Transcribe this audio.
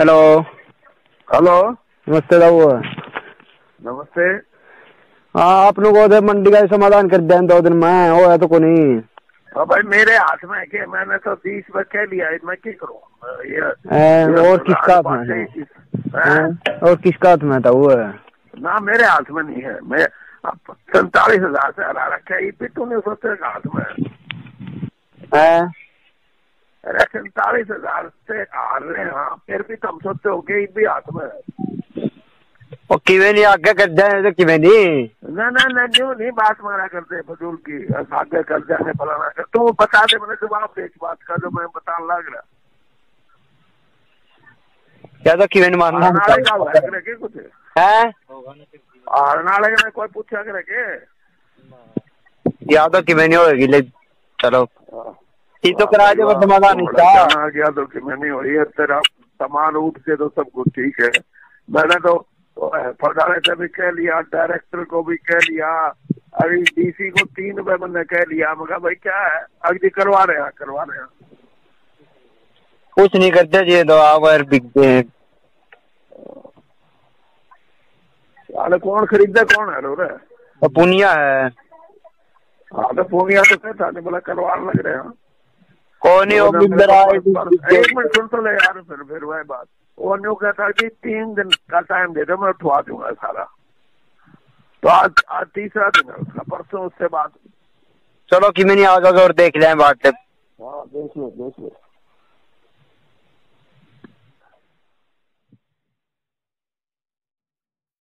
Hello hello नमस्ते बाबू। नमस्ते। हाँ आप लोग मंडी का समाधान कर दें दो दिन में वो है तो को नहीं। अब भाई मेरे हाथ में है कि मैंने तो बीस में कह लिया मैं क्या करूँ? और किसका हाथ में है? ही- हैं? और किसका हाथ में था वो? है ना मेरे हाथ में नहीं है। मैं सैतालीस हज़ार से हरा रखा है ये पिट्टू ने सोचे हाथ में है। अरे सैतालीस हज़ार से हार रहे हैं। हाँ फिर भी तुम सोचते हो कि ये भी हाथ में है। वो किवे नहीं आगे कर जाए तो किवे नहीं। ना ना ना न्यू नहीं बात मारा करते फजूल की? आगे कर जाने फलाना कर। तू बता दे मैंने जवाब दे इस बात का जो मैं बताने लग रहा। या तो किवे नहीं मानना नाले का हुआ करे के कुछ? है? और नाले में कोई पूछा करे के? या तो किवे नहीं होगी ले चलो। ये तो समाधान आ गया तो कि मैंने हो ये तेरा सामान उठ के तो सब कुछ ठीक है। मैंने तो फटाने से भी कह लिया डायरेक्टर को भी कह लिया अभी डीसी को तीन में मैंने कह लिया मैं भाई क्या है? अभी करवा रहे हैं करवा रहे हैं। कुछ नहीं करते जी तो आप यार बिकते हैं अरे कौन खरीदे कौन है रो तो पुनिया है। हाँ तो पूनिया तो कहता नहीं बोला करवाने लग रहे हैं। कौन एक मिनट सुन तो ले यार फिर फिर वह बात। वो न्यू कहता कि तीन दिन का टाइम दे दो मैं उठवा दूँगा सारा। तो आज आज तीसरा दिन है उसका परसों उससे बात चलो कि मैंने आगे और देख लें बात। हाँ देख लो देख लो।